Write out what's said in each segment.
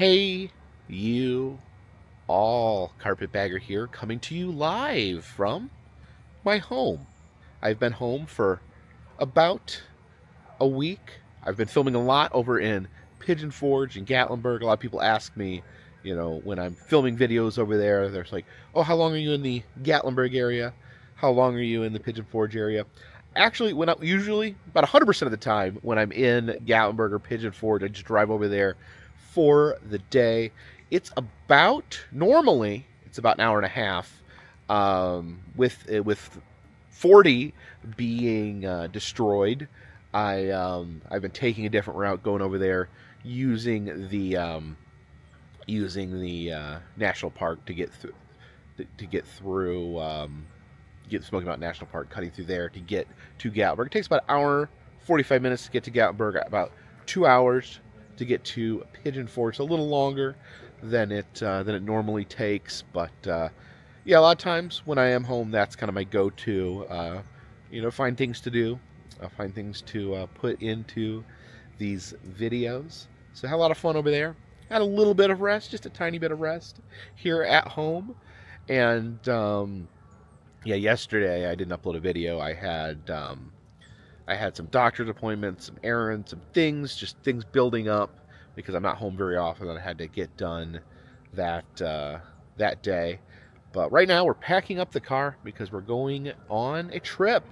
Hey, you all, Carpetbagger here, coming to you live from my home. I've been home for about a week. I've been filming a lot over in Pigeon Forge and Gatlinburg. A lot of people ask me, you know, when I'm filming videos over there, they're like, oh, how long are you in the Gatlinburg area? How long are you in the Pigeon Forge area? Actually, when I usually about 100% of the time when I'm in Gatlinburg or Pigeon Forge, I just drive over there for the day. It's about normally it's about an hour and a half. Um, with uh, with 40 being uh, destroyed, I um, I've been taking a different route, going over there using the um, using the uh, national park to get through to, get through um, get Smoky Mountain National Park, cutting through there to get to Gatlinburg. It takes about an hour, 45 minutes to get to Gatlinburg, about two hours to get to Pigeon Forge. A little longer than it uh, than it normally takes, but uh, yeah, a lot of times when I am home, that's kind of my go-to. Uh, you know, find things to do, uh, find things to uh, put into these videos. So I had a lot of fun over there. Had a little bit of rest, just a tiny bit of rest here at home, and um, yeah, yesterday I didn't upload a video. I had um, I had some doctor's appointments, some errands, some things, just things building up because I'm not home very often that I had to get done that uh, that day. But right now we're packing up the car because we're going on a trip.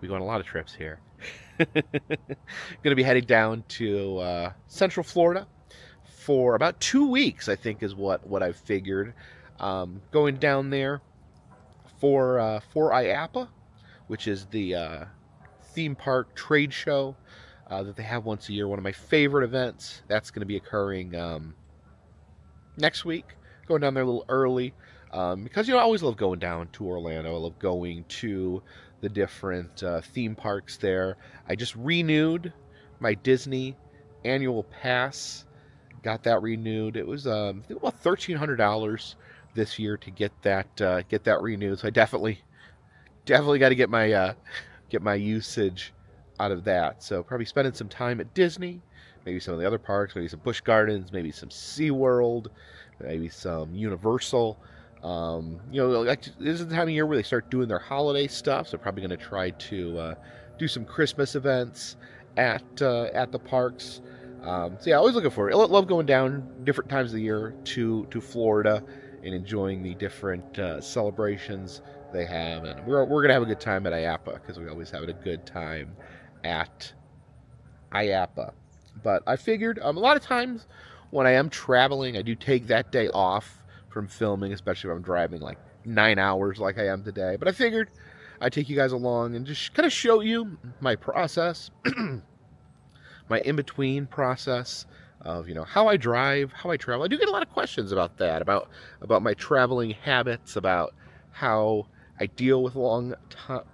We go on a lot of trips here. going to be heading down to uh, Central Florida for about two weeks. I think is what what I've figured. Um, going down there for uh, for IAAPA, which is the uh, theme park trade show uh, that they have once a year. One of my favorite events. That's going to be occurring um, next week. Going down there a little early um, because you know I always love going down to Orlando. I love going to the different uh, theme parks there. I just renewed my Disney annual pass. Got that renewed. It was um, about thirteen hundred dollars this year to get that uh, get that renewed. So I definitely definitely got to get my uh, get my usage out of that. So probably spending some time at Disney, maybe some of the other parks, maybe some Busch Gardens, maybe some SeaWorld, maybe some Universal. Um, you know, like this is the time of year where they start doing their holiday stuff. So probably going to try to uh, do some Christmas events at uh, at the parks. Um, so yeah, always looking forward. I love going down different times of the year to to Florida and enjoying the different uh, celebrations they have. And we're, we're to have a good time at IAAPA because we always have a good time at IAAPA. But I figured um, a lot of times when I am traveling, I do take that day off from filming, especially if I'm driving like nine hours like I am today. But I figured I'd take you guys along and just kind of show you my process, my in between process of you know how I drive, how I travel. I do get a lot of questions about that, about about my traveling habits, about how I deal with long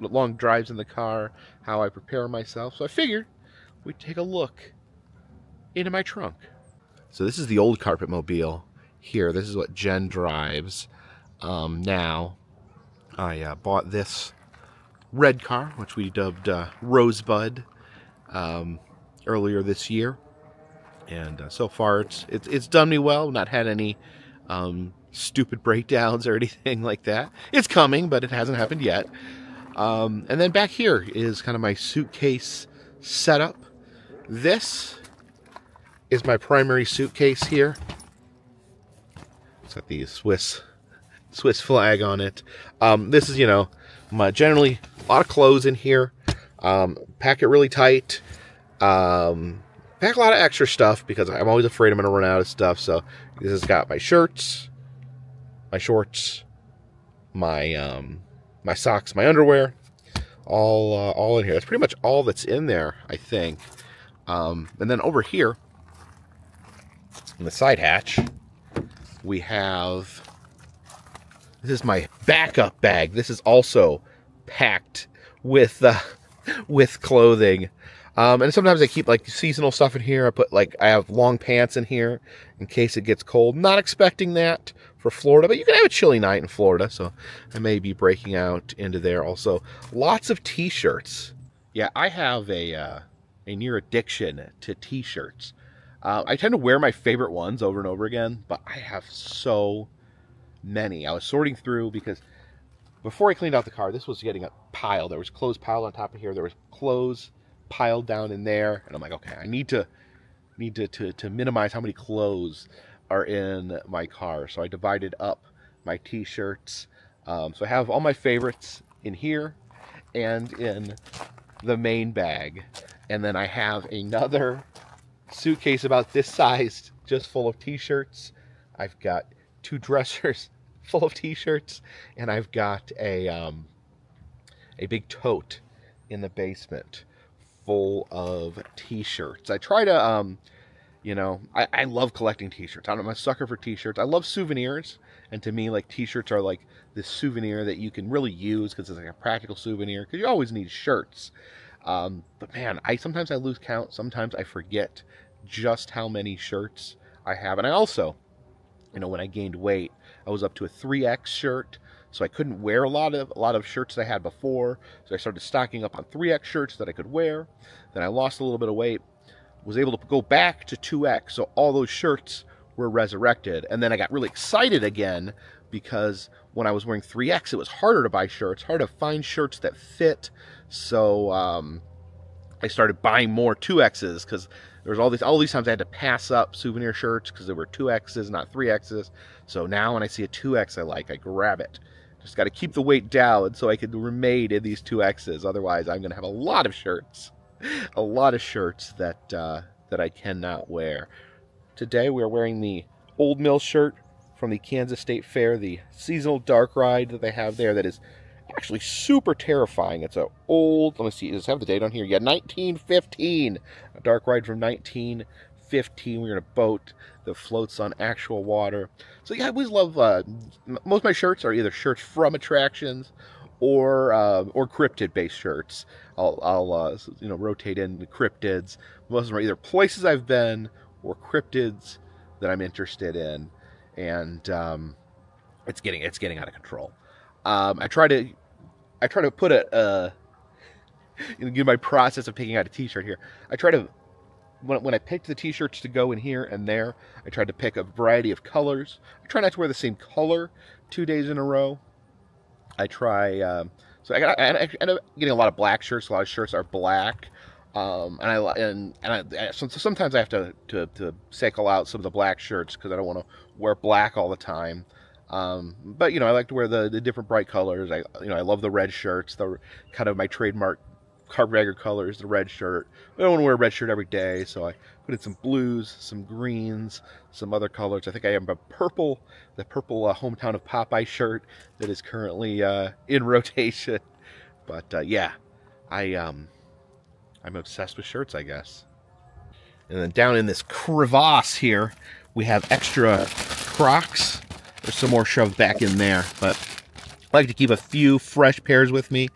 long drives in the car, how I prepare myself. So I figured we'd take a look into my trunk. So this is the old carpet mobile here. This is what Jen drives um, now. I uh, bought this red car, which we dubbed uh, Rosebud, um, earlier this year and uh, so far it's, it's it's done me well. Not had any um, stupid breakdowns or anything like that. It's coming, but it hasn't happened yet. Um, and then back here is kind of my suitcase setup. This is my primary suitcase here. It's got the Swiss Swiss flag on it. Um, this is, you know, my generally a lot of clothes in here. Um, pack it really tight. Um, pack a lot of extra stuff because I'm always afraid I'm going to run out of stuff. So this has got my shirts, my shorts, my um, my socks, my underwear, all uh, all in here. That's pretty much all that's in there, I think. Um, and then over here, in the side hatch, we have this is my backup bag. This is also packed with uh, with clothing. Um, and sometimes I keep like seasonal stuff in here. I put like, I have long pants in here in case it gets cold. Not expecting that for Florida, but you can have a chilly night in Florida. So I may be breaking out into there also. Lots of t-shirts. Yeah, I have a, uh, a near addiction to t-shirts. Uh, I tend to wear my favorite ones over and over again, but I have so many. I was sorting through because before I cleaned out the car, this was getting a pile. There was clothes piled on top of here. There was clothes piled down in there, and I'm like, okay, I need to need to to, to minimize how many clothes are in my car. So I divided up my t-shirts. Um, so I have all my favorites in here and in the main bag. And then I have another suitcase about this size just full of t-shirts. I've got two dressers full of t-shirts and I've got a um, a big tote in the basement full of t-shirts. I try to um, you know, I, I love collecting t-shirts. I'm a sucker for t-shirts. I love souvenirs. And to me, like t-shirts are like this souvenir that you can really use because it's like a practical souvenir because you always need shirts. Um, but man, I sometimes I lose count. Sometimes I forget just how many shirts I have. And I also, you know, when I gained weight, I was up to a 3X shirt. So I couldn't wear a lot of a lot of shirts that I had before. So I started stocking up on 3X shirts that I could wear. Then I lost a little bit of weight was able to go back to 2X. So all those shirts were resurrected. And then I got really excited again because when I was wearing 3X, it was harder to buy shirts, hard to find shirts that fit. So um, I started buying more 2Xs because there was all these all these times I had to pass up souvenir shirts because there were 2Xs, not 3Xs. So now when I see a 2X I like, I grab it. Just got to keep the weight down so I can remain in these 2Xs. Otherwise, I'm going to have a lot of shirts. a lot of shirts that uh, that I cannot wear. Today we're wearing the Old Mill shirt from the Kansas State Fair, the seasonal dark ride that they have there that is actually super terrifying. It's a old, let me see, does it have the date on here? Yeah, 1915. A dark ride from 1915. We're in a boat that floats on actual water. So yeah, I always love, uh, most of my shirts are either shirts from attractions or uh, or cryptid based shirts. I'll, I'll uh, you know rotate in the cryptids. Most of them are either places I've been or cryptids that I'm interested in, and um, it's getting it's getting out of control. Um, I try to I try to put a uh, in my process of picking out a T-shirt here. I try to when, when I picked the t-shirts to go in here and there, I tried to pick a variety of colors. I try not to wear the same color two days in a row. I try. Um, so I, got, I end up getting a lot of black shirts. A lot of shirts are black. Um, and I and and I, so sometimes I have to, to to cycle out some of the black shirts because I don't want to wear black all the time. Um, but you know, I like to wear the, the different bright colors. I you know I love the red shirts. The kind of my trademark carpetbagger colors, the red shirt. I don't want to wear a red shirt every day, so I put in some blues, some greens, some other colors. I think I have a purple, the purple uh, hometown of Popeye shirt that is currently uh, in rotation. But uh, yeah, I um, I'm obsessed with shirts, I guess. And then down in this crevasse here, we have extra Crocs. There's some more shoved back in there, but I like to keep a few fresh pairs with me.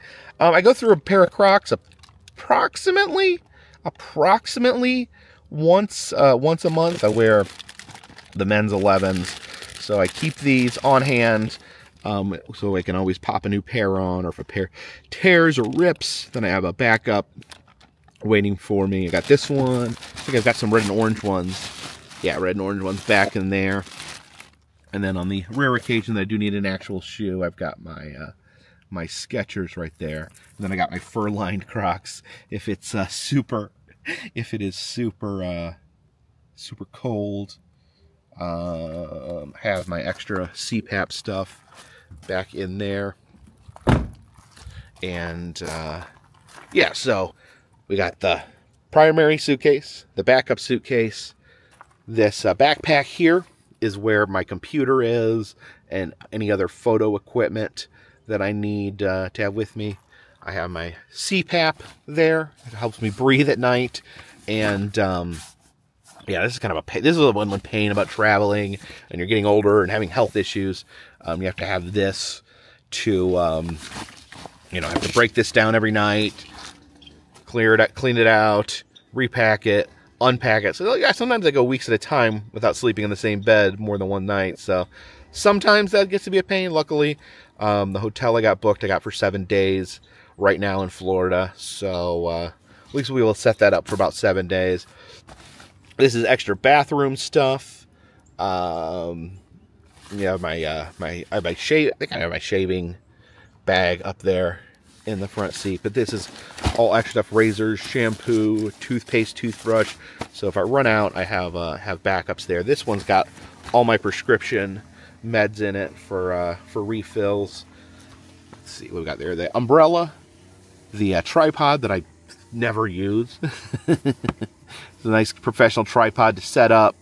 Um, I go through a pair of Crocs approximately, approximately once uh, once a month. I wear the men's 11s, so I keep these on hand um, so I can always pop a new pair on, or if a pair tears or rips, then I have a backup waiting for me. I got this one. I think I've got some red and orange ones. Yeah, red and orange ones back in there. And then on the rare occasion that I do need an actual shoe, I've got my uh, my Skechers right there. And then I got my fur-lined Crocs. If it's uh, super, if it is super, uh, super cold, uh, have my extra CPAP stuff back in there. And uh, yeah, so we got the primary suitcase, the backup suitcase, this uh, backpack here is where my computer is and any other photo equipment that I need uh, to have with me. I have my CPAP there. It helps me breathe at night. And um, yeah, this is kind of a pain. This is the one pain about traveling and you're getting older and having health issues. Um, you have to have this to, um, you know, have to break this down every night, clear it, clean it out, repack it, unpack it. So yeah, sometimes I go weeks at a time without sleeping in the same bed more than one night. So sometimes that gets to be a pain. Luckily, um, the hotel I got booked, I got for seven days right now in Florida. So uh, at least we will set that up for about seven days. This is extra bathroom stuff. Um, yeah, my uh, my I have my shave. I think I have my shaving bag up there in the front seat. But this is all extra stuff: razors, shampoo, toothpaste, toothbrush. So if I run out, I have uh, have backups there. This one's got all my prescription meds in it for uh, for refills. Let's see what we got there. The umbrella, the uh, tripod that I never use. it's a nice professional tripod to set up.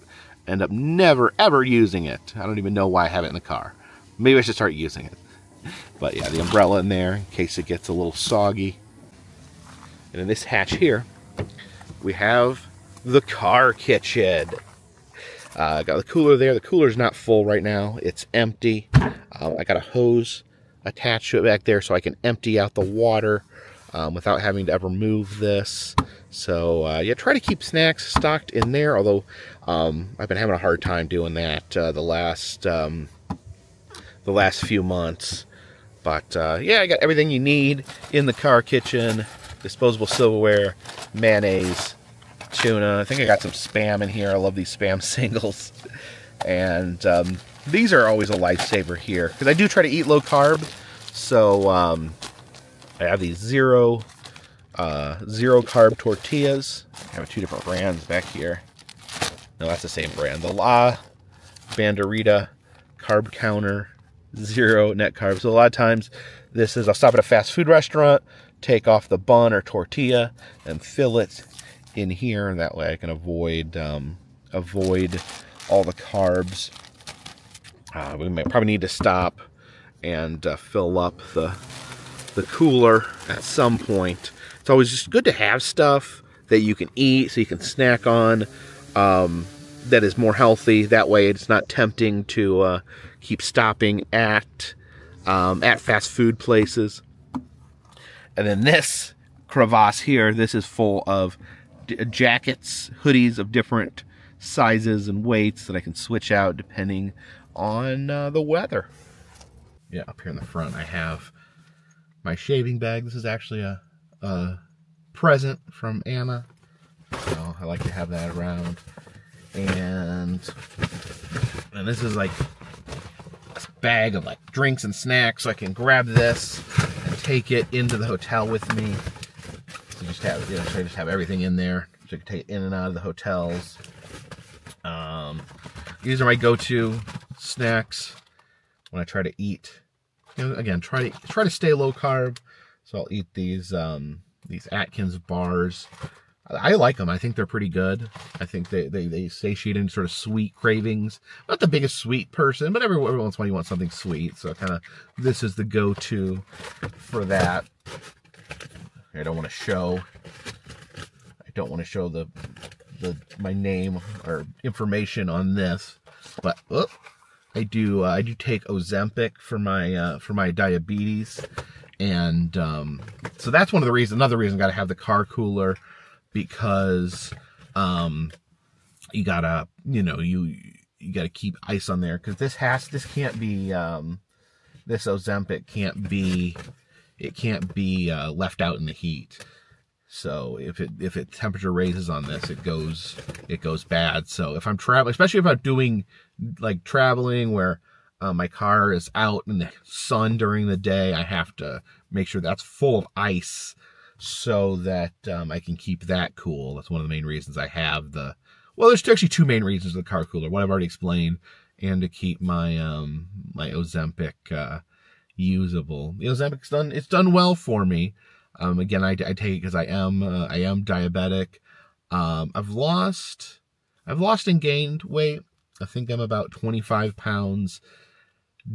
End up never ever using it. I don't even know why I have it in the car. Maybe I should start using it. But yeah, the umbrella in there in case it gets a little soggy. And in this hatch here, we have the car kitchen. Uh, got the cooler there. The cooler's not full right now. It's empty. Um, I got a hose attached to it back there so I can empty out the water um, without having to ever move this. So uh, yeah, try to keep snacks stocked in there. Although um, I've been having a hard time doing that uh, the last um, the last few months. But uh, yeah, I got everything you need in the car kitchen. Disposable silverware, mayonnaise, tuna. I think I got some spam in here. I love these spam singles. And um, these are always a lifesaver here. Because I do try to eat low carb. So um, I have these zero, uh, zero carb tortillas. I have two different brands back here. No, that's the same brand. The La Banderita Carb Counter zero net carbs. So a lot of times this is I'll stop at a fast food restaurant, take off the bun or tortilla and fill it in here. And that way I can avoid um, avoid all the carbs. Uh, we may probably need to stop and uh, fill up the the cooler at some point. It's always just good to have stuff that you can eat so you can snack on um, that is more healthy. That way it's not tempting to uh, keep stopping at um, at fast food places. And then this crevasse here, this is full of jackets, hoodies of different sizes and weights that I can switch out depending on uh, the weather. Yeah, up here in the front I have my shaving bag. This is actually a, a present from Anna. So I like to have that around. And and this is like a bag of like drinks and snacks so I can grab this and take it into the hotel with me. So just have, you know, I just have everything in there. So I can take in and out of the hotels. Um, these are my go-to snacks when I try to eat. You know, again, try to try to stay low carb. So I'll eat these um, these Atkins bars. I like them. I think they're pretty good. I think they, they, they satiate any sort of sweet cravings. Not the biggest sweet person, but every, every once in a while you want something sweet. So kind of this is the go-to for that. I don't want to show. I don't want to show the the my name or information on this, but oh, I do. Uh, I do take Ozempic for my uh, for my diabetes, and um, so that's one of the reasons. Another reason got to have the car cooler because um, you gotta, you know, you you gotta keep ice on there because this has this can't be um, this Ozempic can't be it can't be uh, left out in the heat. So if it if it temperature raises on this, it goes it goes bad. So if I'm traveling, especially if I'm doing like traveling where uh, my car is out in the sun during the day, I have to make sure that's full of ice so that um, I can keep that cool. That's one of the main reasons I have the. Well, there's actually two main reasons for the car cooler. One I've already explained, and to keep my um my Ozempic uh, usable. The Ozempic's done. It's done well for me. Um, again, I, I take it because I am uh, I am diabetic. Um, I've lost I've lost and gained weight. I think I'm about 25 pounds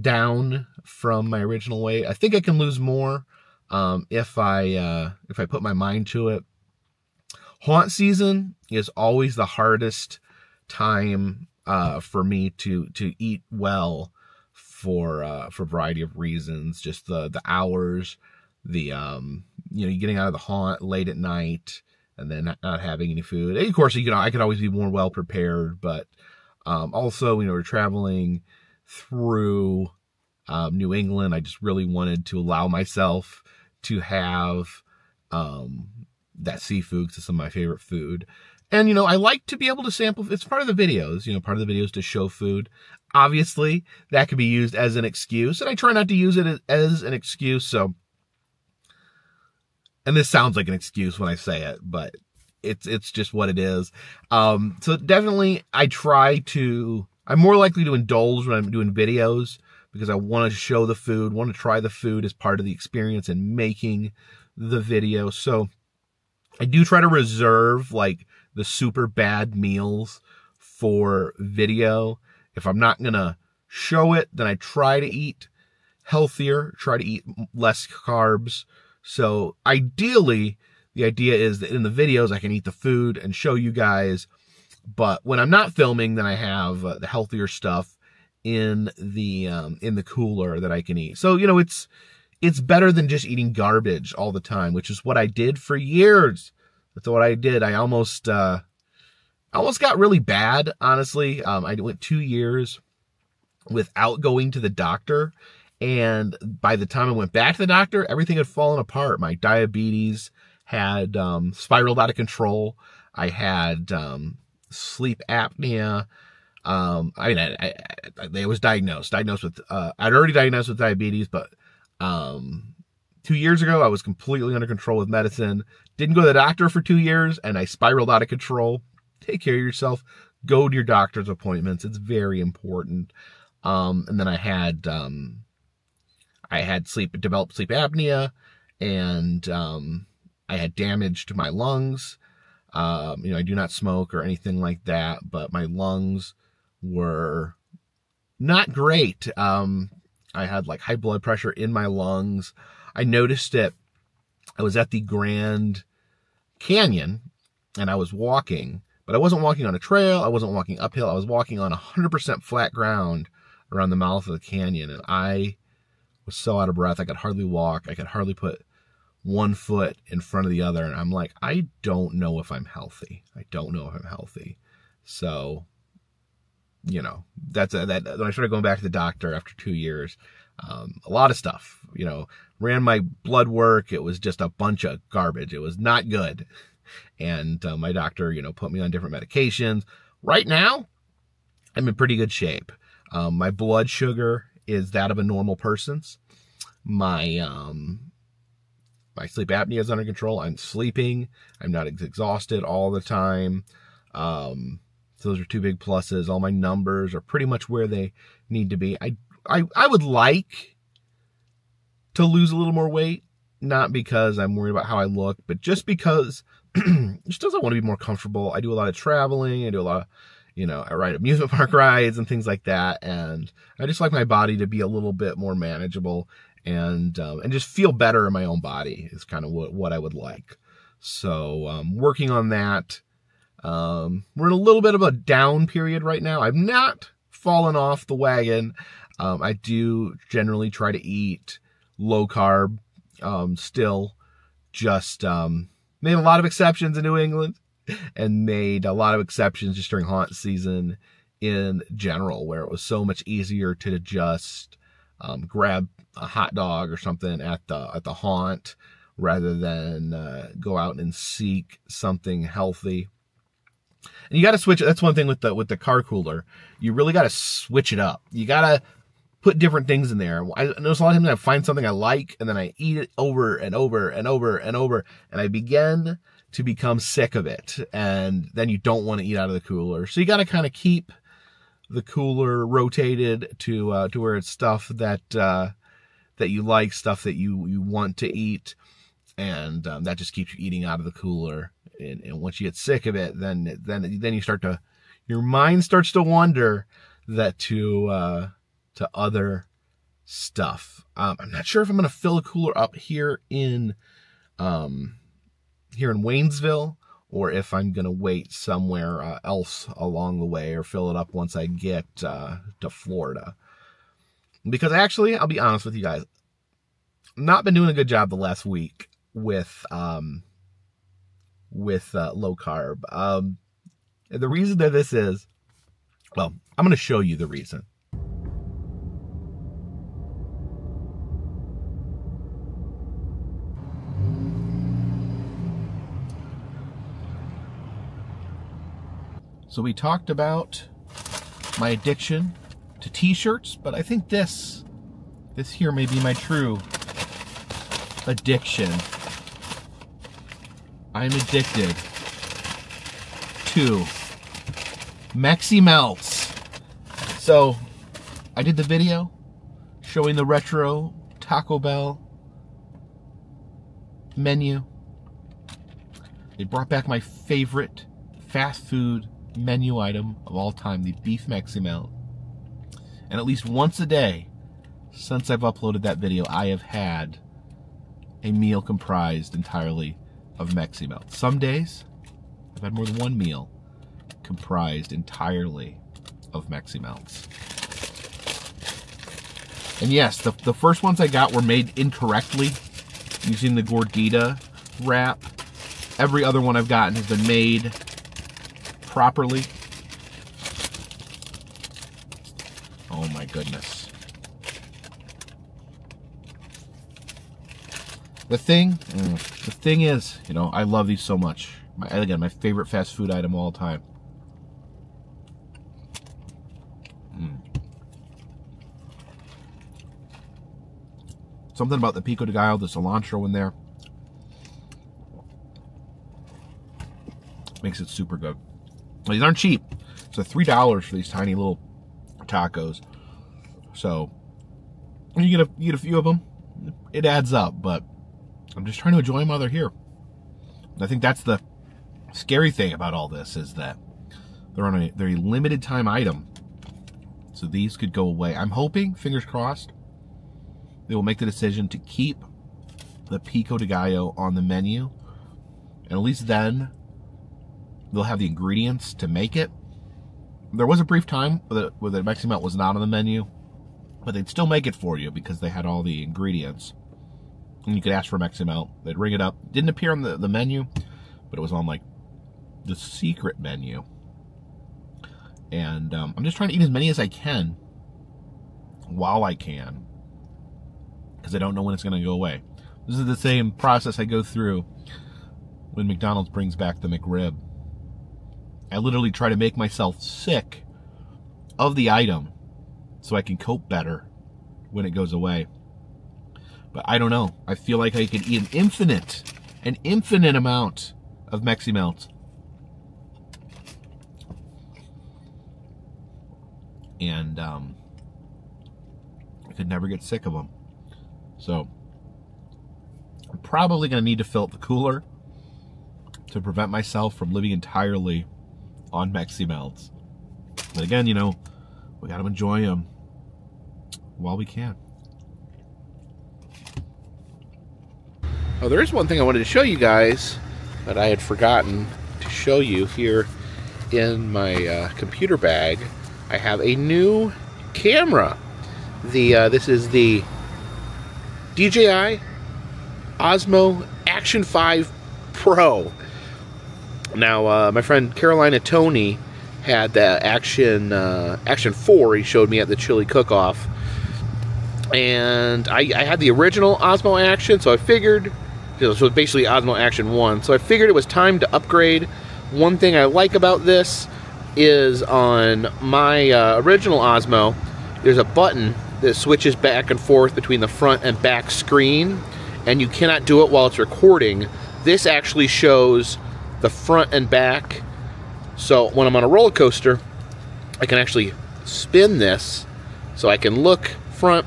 down from my original weight. I think I can lose more um, if I uh, if I put my mind to it. Haunt season is always the hardest time uh, for me to to eat well for uh, for a variety of reasons. Just the the hours, the um, you know, getting out of the haunt late at night, and then not, having any food. And of course, you know, I could always be more well prepared, but um, also, you know, we're traveling through um, New England. I just really wanted to allow myself to have um, that seafood because it's some of my favorite food. And, you know, I like to be able to sample. It's part of the videos, you know, part of the videos to show food. Obviously, that could be used as an excuse, and I try not to use it as an excuse. So, and this sounds like an excuse when I say it, but it's it's just what it is. Um, so definitely, I try to. I'm more likely to indulge when I'm doing videos because I want to show the food, want to try the food as part of the experience and making the video. So I do try to reserve like the super bad meals for video. If I'm not going to show it, then I try to eat healthier, try to eat less carbs. So ideally, the idea is that in the videos, I can eat the food and show you guys. But when I'm not filming, then I have uh, the healthier stuff in the um, in the cooler that I can eat. So you know, it's it's better than just eating garbage all the time, which is what I did for years. That's what I did. I almost uh, almost got really bad, honestly. Um, I went two years without going to the doctor. And by the time I went back to the doctor, everything had fallen apart. My diabetes had um, spiraled out of control. I had um, sleep apnea. Um, I mean, I, I, I, I, was diagnosed, diagnosed with, uh, I'd already diagnosed with diabetes, but, um, two years ago, I was completely under control with medicine. Didn't go to the doctor for two years and I spiraled out of control. Take care of yourself. Go to your doctor's appointments. It's very important. Um, and then I had, um, I had sleep, developed sleep apnea and, um, I had damage to my lungs. Um, you know, I do not smoke or anything like that, but my lungs were not great. Um, I had like high blood pressure in my lungs. I noticed it. I was at the Grand Canyon and I was walking, but I wasn't walking on a trail. I wasn't walking uphill. I was walking on 100% flat ground around the mouth of the canyon. And I was so out of breath. I could hardly walk. I could hardly put one foot in front of the other. And I'm like, I don't know if I'm healthy. I don't know if I'm healthy. So, you know, that's a, that when I started going back to the doctor after two years, um, a lot of stuff, you know, ran my blood work. It was just a bunch of garbage. It was not good. And uh, my doctor, you know, put me on different medications. Right now, I'm in pretty good shape. Um, my blood sugar is that of a normal person's. My um, my sleep apnea is under control. I'm sleeping. I'm not exhausted all the time. Um, so those are two big pluses. All my numbers are pretty much where they need to be. I I I would like to lose a little more weight, not because I'm worried about how I look, but just because just doesn't want to be more comfortable. I do a lot of traveling. I do a lot of, you know, I ride amusement park rides and things like that. And I just like my body to be a little bit more manageable and, um, and just feel better in my own body is kind of what, what I would like. So, um, working on that. Um, we're in a little bit of a down period right now. I've not fallen off the wagon. Um, I do generally try to eat low carb, um, still just, um, made a lot of exceptions in New England and made a lot of exceptions just during haunt season in general, where it was so much easier to just, um, grab a hot dog or something at the, at the haunt rather than, uh, go out and seek something healthy. And you got to switch. That's one thing with the with the car cooler. You really got to switch it up. You got to put different things in there. I notice a lot of times I find something I like and then I eat it over and over and over and over and I begin to become sick of it. And then you don't want to eat out of the cooler. So you got to kind of keep the cooler rotated to, uh, to where it's stuff that, uh, that you like, stuff that you, you want to eat. And, um, that just keeps you eating out of the cooler. And, and once you get sick of it, then, then, then you start to, your mind starts to wonder that to, uh, to other stuff. Um, I'm not sure if I'm going to fill a cooler up here in, um, here in Waynesville or if I'm going to wait somewhere uh, else along the way or fill it up once I get, uh, to Florida. Because actually, I'll be honest with you guys, not been doing a good job the last week with, um, with, uh, low carb. Um, the reason that this is, well, I'm going to show you the reason. So we talked about my addiction to t-shirts, but I think this, this here may be my true addiction. I'm addicted to Mexi Melts. So I did the video showing the retro Taco Bell menu. They brought back my favorite fast food menu item of all time, the beef Mexi Melt. And at least once a day, since I've uploaded that video, I have had a meal comprised entirely of Mexi Melt. Some days, I've had more than one meal comprised entirely of Mexi Melts. And yes, the, the first ones I got were made incorrectly using the Gordita wrap. Every other one I've gotten has been made properly. Oh my goodness. The thing, mm, the thing is, you know, I love these so much. My, again, my favorite fast food item all time. Mm. Something about the pico de gallo, the cilantro in there. Makes it super good. These aren't cheap. So $3 for these tiny little tacos. So you get a you get a few of them, it adds up. But I'm just trying to enjoy them while they're here. I think that's the scary thing about all this is that they're on a they're a limited time item. So these could go away. I'm hoping, fingers crossed, they will make the decision to keep the pico de gallo on the menu. And at least then they'll have the ingredients to make it. There was a brief time where the, Mexi Melt was not on the menu, but they'd still make it for you because they had all the ingredients. And you could ask for Mexi Melt. They'd ring it up. Didn't appear on the, the menu, but it was on like the secret menu. And um, I'm just trying to eat as many as I can while I can because I don't know when it's going to go away. This is the same process I go through when McDonald's brings back the McRib. I literally try to make myself sick of the item so I can cope better when it goes away. But I don't know. I feel like I could eat an infinite, an infinite amount of Mexi Melts. And um, I could never get sick of them. So I'm probably going to need to fill up the cooler to prevent myself from living entirely on Mexi Melts. But again, you know, we got to enjoy them while we can. Oh, there is one thing I wanted to show you guys that I had forgotten to show you here in my uh, computer bag. I have a new camera. The uh, this is the DJI Osmo Action 5 Pro. Now, uh, my friend Carolina Tony had that Action uh, Action 4 he showed me at the Chili Cook-Off. And I, I, had the original Osmo Action, so I figured, you know, so basically Osmo Action 1. So I figured it was time to upgrade. One thing I like about this is on my uh, original Osmo, there's a button that switches back and forth between the front and back screen, and you cannot do it while it's recording. This actually shows the front and back. So when I'm on a roller coaster, I can actually spin this so I can look front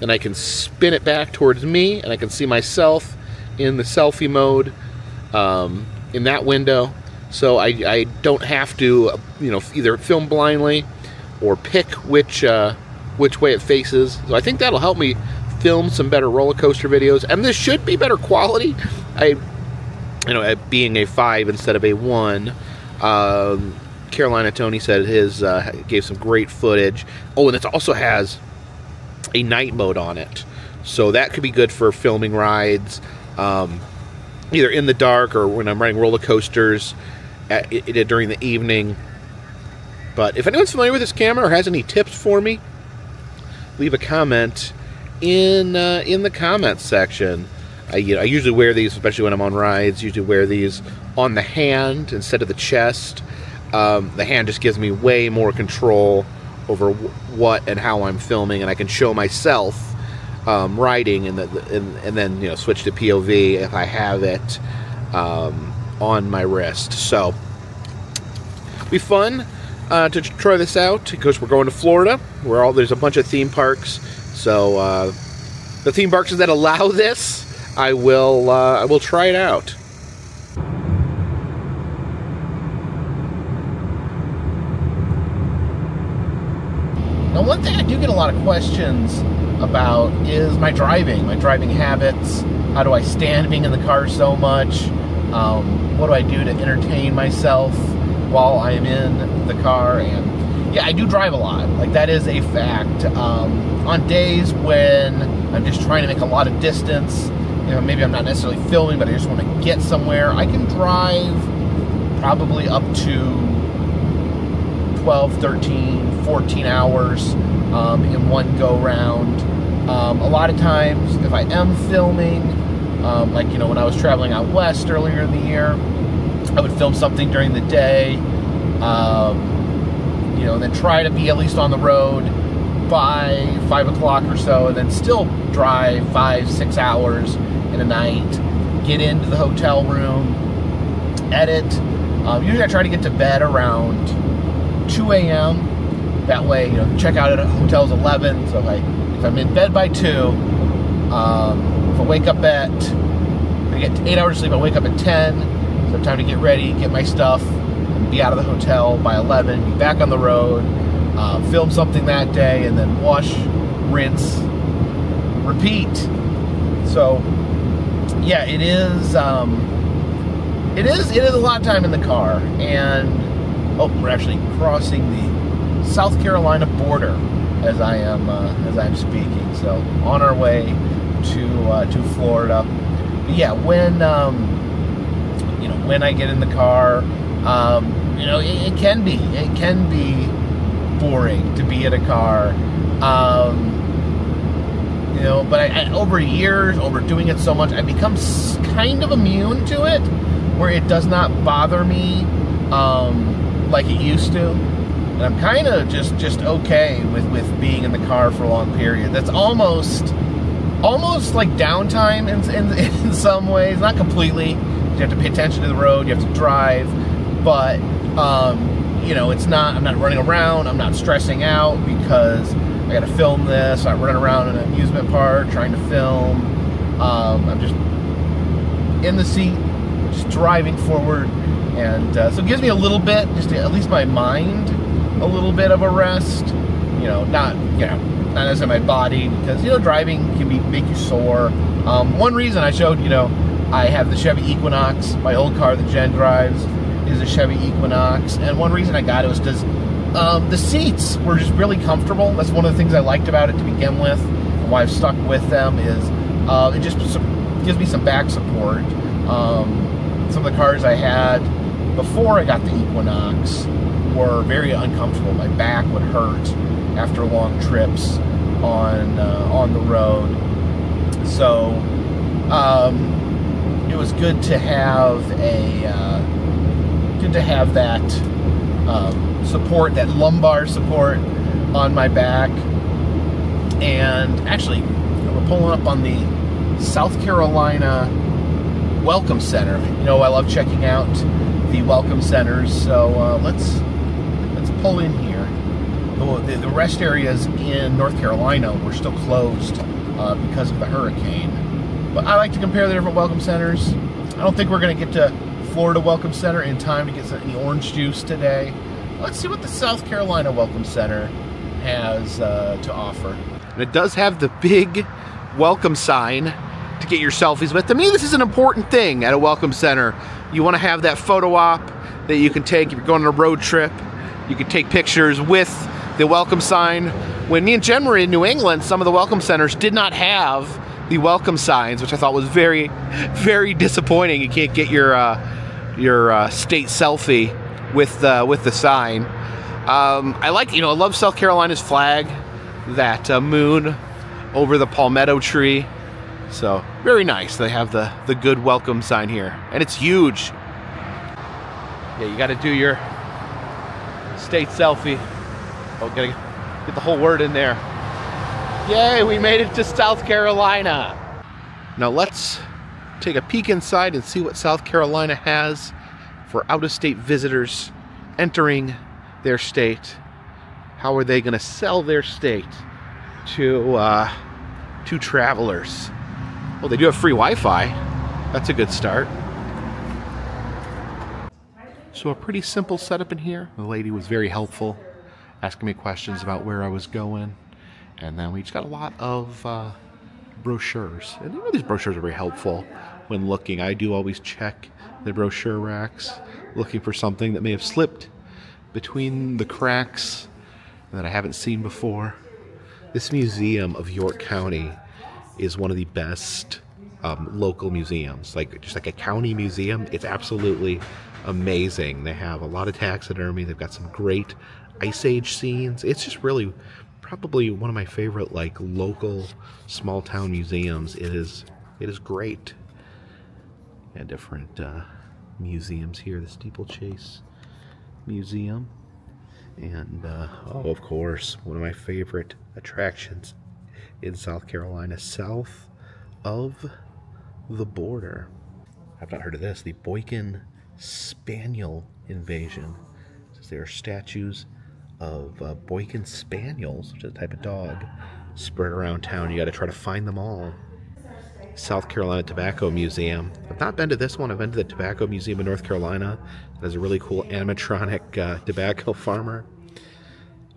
and I can spin it back towards me and I can see myself in the selfie mode um, in that window. So I, I, don't have to, you know, either film blindly or pick which uh, which way it faces. So I think that'll help me film some better roller coaster videos. And this should be better quality. I you know, at being a five instead of a one. Um, Carolina Tony said his uh, gave some great footage. Oh, and it also has a night mode on it, so that could be good for filming rides, um, either in the dark or when I'm riding roller coasters at, it, during the evening. But if anyone's familiar with this camera or has any tips for me, leave a comment in uh, in the comments section. I, you know, I usually wear these, especially when I'm on rides, usually wear these on the hand instead of the chest. Um, the hand just gives me way more control over what and how I'm filming, and I can show myself um, writing, and, the, and, and then you know switch to POV if I have it um, on my wrist. So be fun uh, to try this out because we're going to Florida, where all there's a bunch of theme parks. So uh, the theme parks that allow this, I will uh, I will try it out. Now, one thing I do get a lot of questions about is my driving, my driving habits. How do I stand being in the car so much? Um, what do I do to entertain myself while I'm in the car? And yeah, I do drive a lot. Like that is a fact. Um, on days when I'm just trying to make a lot of distance, you know, maybe I'm not necessarily filming, but I just want to get somewhere. I can drive probably up to 12, 13, 14 hours um, in one go round. Um, a lot of times, if I am filming, um, like you know, when I was traveling out west earlier in the year, I would film something during the day, um, you know, then try to be at least on the road by five o'clock or so, and then still drive five, six hours in a night, get into the hotel room, edit. Um, usually, I try to get to bed around 2 a.m. That way, you know, check out at hotels 11. So I, if I'm in bed by 2, um, if I wake up at, I get eight hours of sleep, I wake up at 10. So time to get ready, get my stuff, be out of the hotel by 11, be back on the road, uh, film something that day, and then wash, rinse, repeat. So, yeah, it is. Um, it is. It is a lot of time in the car, and oh, we're actually crossing the South Carolina border as I am uh, as I'm speaking. So on our way to uh, to Florida. But yeah, when um, you know when I get in the car, um, you know it, it, can be it can be boring to be in a car. Um, you know, but I, I, over years, over doing it so much, I become kind of immune to it, where it does not bother me. Um, like it used to. And I'm kind of just just okay with with being in the car for a long period. That's almost almost like downtime in, in, in some ways, not completely. You have to pay attention to the road, you have to drive, but um, you know, it's not. I'm not running around. I'm not stressing out because I got to film this. I'm running around in an amusement park trying to film. Um, I'm just in the seat, just driving forward and uh, so it gives me a little bit, just at least my mind, a little bit of a rest. You know, not you know, not necessarily my body because you know driving can be make you sore. Um, one reason I showed, you know, I have the Chevy Equinox, my old car that Jen drives is a Chevy Equinox, and one reason I got it was because um, the seats were just really comfortable. That's one of the things I liked about it to begin with, and why I've stuck with them is uh, it just gives me some back support. Um, some of the cars I had before I got the Equinox were very uncomfortable. My back would hurt after long trips on uh, on the road. So um, it was good to have a uh, good to have that um, support, that lumbar support on my back. And actually, we're pulling up on the South Carolina Welcome Center. You know, I love checking out the welcome centers. So uh, let's let's pull in here. The, the, rest areas in North Carolina were still closed uh, because of the hurricane. But I like to compare the different welcome centers. I don't think we're going to get to Florida Welcome Center in time to get any orange juice today. Let's see what the South Carolina Welcome Center has uh, to offer. And it does have the big welcome sign to get your selfies with. To me, this is an important thing at a welcome center you want to have that photo op that you can take if you're going on a road trip. You can take pictures with the welcome sign. When me and Jen were in New England, some of the welcome centers did not have the welcome signs, which I thought was very, very disappointing. You can't get your uh, your uh, state selfie with uh, with the sign. Um, I like, you know, I love South Carolina's flag, that uh, moon over the palmetto tree. So very nice. They have the, the good welcome sign here. And it's huge. Yeah, you got to do your State selfie. Oh, gotta get the whole word in there. Yay, we made it to South Carolina. Now let's take a peek inside and see what South Carolina has for out of state visitors entering their state. How are they going to sell their state to, uh, to travelers? Well, they do have free Wi Fi. That's a good start. So, a pretty simple setup in here. The lady was very helpful, asking me questions about where I was going. And then we just got a lot of uh, brochures. And you know, these brochures are very helpful when looking. I do always check the brochure racks, looking for something that may have slipped between the cracks that I haven't seen before. This museum of York County is one of the best um, local museums. Like just like a county museum, it's absolutely amazing. They have a lot of taxidermy. They've got some great ice age scenes. It's just really probably one of my favorite like local small town museums. It is it is great. And different uh, museums here. The Steeplechase Museum. And, uh, oh, of course, one of my favorite attractions in South Carolina, south of the border. I've not heard of this. The Boykin Spaniel Invasion. There are statues of uh, Boykin Spaniels, which is a type of dog, spread around town. You got to try to find them all. South Carolina Tobacco Museum. I've not been to this one. I've been to the Tobacco Museum in North Carolina. There's a really cool animatronic uh, tobacco farmer.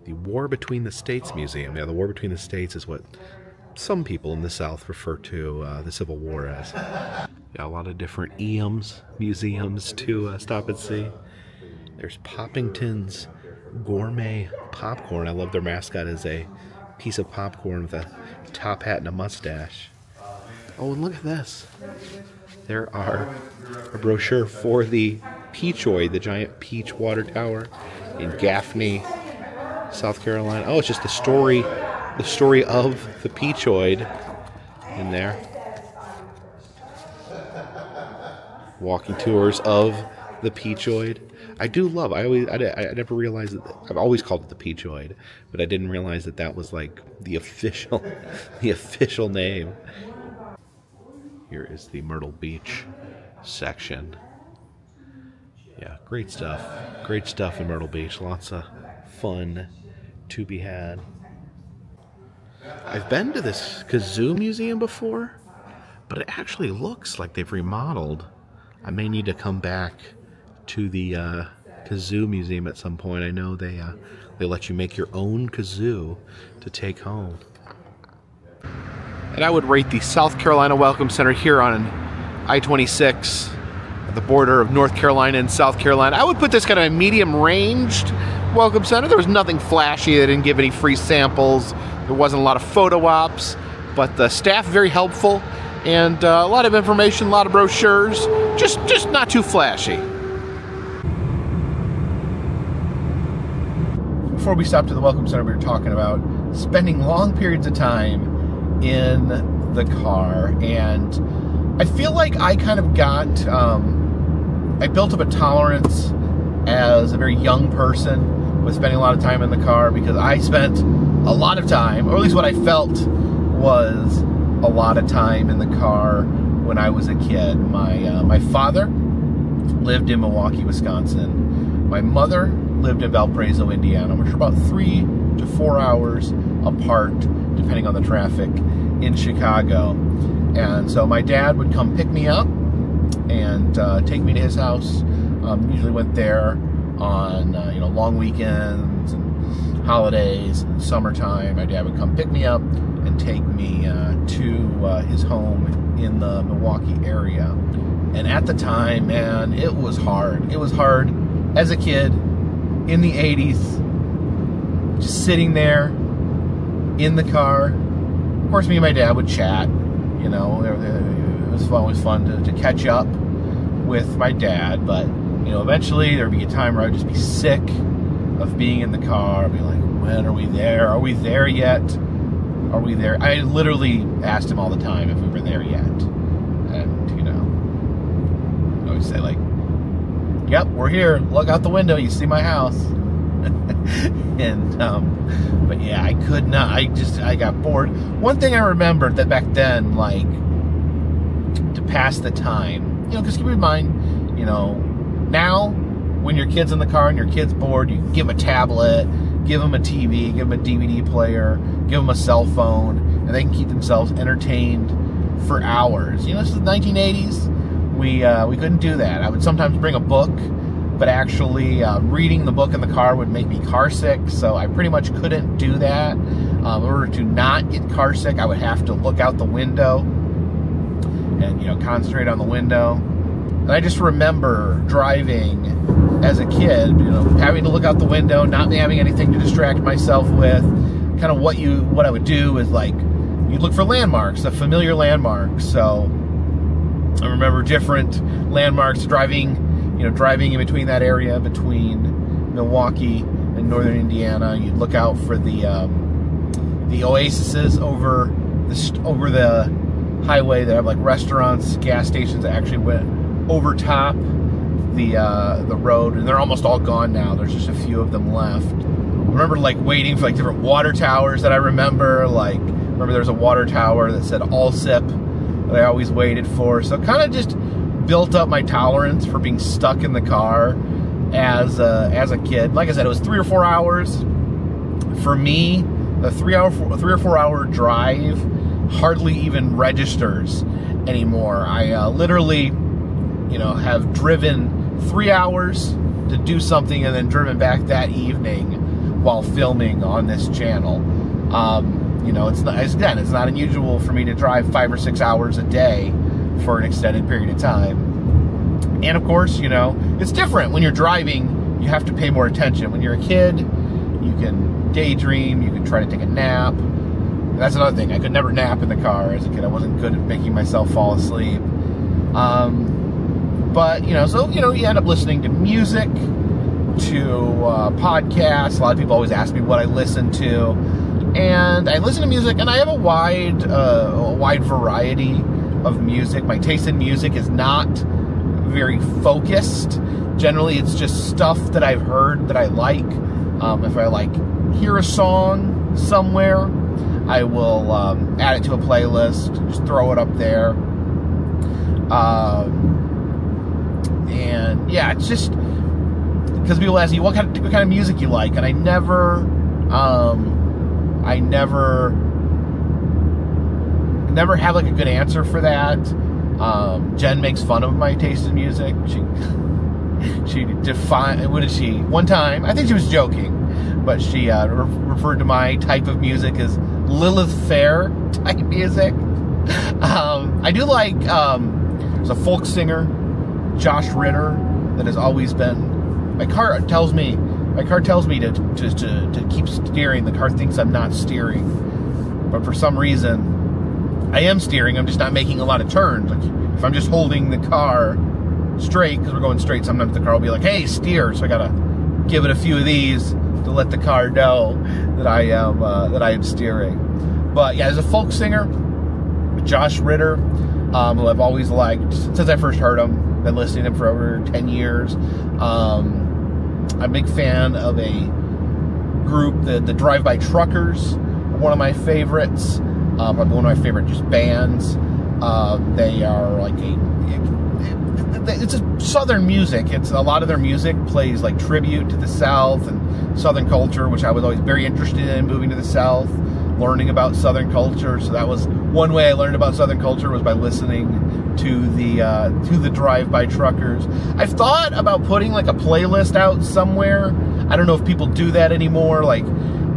The War Between the States Museum. Yeah, the War Between the States is what some people in the South refer to uh, the Civil War as. Yeah, a lot of different EMs museums to uh, stop and see. There's Poppington's Gourmet Popcorn. I love their mascot as a piece of popcorn with a top hat and a mustache. Oh, and look at this. There are a brochure for the Peachoid, the giant peach water tower in Gaffney, South Carolina. Oh, it's just the story, the story of the Peachoid in there. Walking tours of the Peachoid. I do love. I always. I, I never realized that. I've always called it the Peachoid, but I didn't realize that that was like the official, the official name. Here is the Myrtle Beach section. Yeah, great stuff. Great stuff in Myrtle Beach. Lots of fun to be had. I've been to this kazoo museum before, but it actually looks like they've remodeled. I may need to come back to the uh, kazoo museum at some point. I know they uh, they let you make your own kazoo to take home. And I would rate the South Carolina Welcome Center here on I-26 at the border of North Carolina and South Carolina. I would put this kind of a medium ranged welcome center. There was nothing flashy. They didn't give any free samples. There wasn't a lot of photo ops, but the staff very helpful and uh, a lot of information, a lot of brochures. Just just not too flashy. Before we stopped to the Welcome Center, we were talking about spending long periods of time in the car, and I feel like I kind of got, um, I built up a tolerance as a very young person with spending a lot of time in the car because I spent a lot of time, or at least what I felt was a lot of time in the car when I was a kid. My uh, my father lived in Milwaukee, Wisconsin. My mother lived in Valparaiso, Indiana, which are about three to four hours apart, depending on the traffic, in Chicago. And so my dad would come pick me up and uh, take me to his house. Um, usually went there on uh, you know long weekends and holidays and summertime. My dad would come pick me up and take me uh, to uh, his home in the Milwaukee area. And at the time, man, it was hard. It was hard as a kid in the 80s, just sitting there in the car. Of course, me and my dad would chat. You know, it was always fun to, to catch up with my dad. But you know, eventually there'd be a time where I'd just be sick of being in the car. I'd be like, when are we there? Are we there yet? Are we there? I literally asked him all the time if we were there yet. And, you know, I would say, like, yep, we're here. Look out the window. You see my house. and um, but yeah, I could not. I just I got bored. One thing I remembered that back then, like to pass the time, you know, because keep in mind, you know, now when your kid's in the car and your kid's bored, you give them a tablet, give them a TV, give them a DVD player, give them a cell phone, and they can keep themselves entertained for hours. You know, this is the 1980s. We uh, we couldn't do that. I would sometimes bring a book but actually uh, reading the book in the car would make me car sick, so I pretty much couldn't do that. Um, in order to not get car sick, I would have to look out the window and you know concentrate on the window. And I just remember driving as a kid, you know, having to look out the window, not having anything to distract myself with. Kind of what you what I would do is like you'd look for landmarks, a familiar landmark. So I remember different landmarks driving you know, driving in between that area between Milwaukee and northern Indiana, you'd look out for the um, the oases over the over the highway that have like restaurants, gas stations that actually went over top the uh, the road, and they're almost all gone now. There's just a few of them left. I remember like waiting for like different water towers that I remember. Like remember there was a water tower that said Alsip that I always waited for. So kind of just built up my tolerance for being stuck in the car as a, as a kid. Like I said, it was three or four hours. For me, the three hour, three or four hour drive hardly even registers anymore. I uh, literally, you know, have driven three hours to do something and then driven back that evening while filming on this channel. Um, you know, it's not, again, it's not unusual for me to drive five or six hours a day for an extended period of time. And of course, you know, it's different when you're driving, you have to pay more attention. When you're a kid, you can daydream, you can try to take a nap. That's another thing. I could never nap in the car as a kid. I wasn't good at making myself fall asleep. Um, but, you know, so, you know, you end up listening to music, to uh, podcasts. A lot of people always ask me what I listen to. And I listen to music, and I have a wide, uh, a wide variety of music. My taste in music is not very focused. Generally, it's just stuff that I've heard that I like. Um, if I like hear a song somewhere, I will um, add it to a playlist, just throw it up there. Um, and yeah, it's just because people ask you what kind of what kind of music you like, and I never, um, I never never have like a good answer for that. Um, Jen makes fun of my taste in music. She she defined what did she one time? I think she was joking, but she uh, re- referred to my type of music as Lilith Fair type music. Um, I do like um, there's a folk singer, Josh Ritter, that has always been. My car tells me my car tells me to to, to, to keep steering. The car thinks I'm not steering, but for some reason I am steering, I'm just not making a lot of turns. Like, if I'm just holding the car straight, because we're going straight, sometimes the car will be like, hey, steer. So I gotta give it a few of these to let the car know that I am uh, that I am steering. But yeah, as a folk singer, Josh Ritter, um, who I've always liked since I first heard him, been listening to him for over 10 years. Um, I'm a big fan of a group, the, the Drive By Truckers, one of my favorites. Probably one of my favorite just bands. Uh, they are like a it's a southern music. It's a lot of their music plays like tribute to the South and Southern culture, which I was always very interested in. Moving to the South, learning about Southern culture. So that was one way I learned about Southern culture was by listening to the uh, to the Drive By Truckers. I've thought about putting like a playlist out somewhere. I don't know if people do that anymore. Like